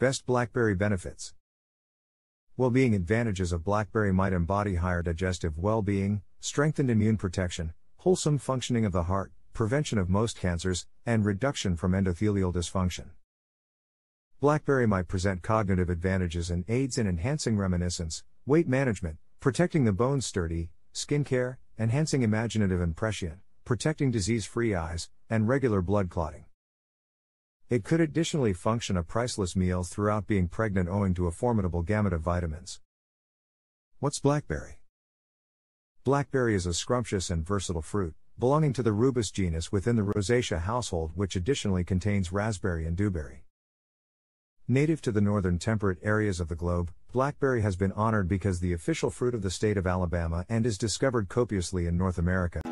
Best blackberry benefits. Well being advantages of blackberry might embody higher digestive well being, strengthened immune protection, wholesome functioning of the heart, prevention of most cancers, and reduction from endothelial dysfunction. Blackberry might present cognitive advantages and aids in enhancing reminiscence, weight management, protecting the bones sturdy, skin care, enhancing imaginative and prescient, protecting disease free eyes, and regular blood clotting. It could additionally function a priceless meal throughout being pregnant owing to a formidable gamut of vitamins. What's blackberry? Blackberry is a scrumptious and versatile fruit, belonging to the rubus genus within the Rosaceae household, which additionally contains raspberry and dewberry. Native to the northern temperate areas of the globe, blackberry has been honored because the official fruit of the state of Alabama and is discovered copiously in North America.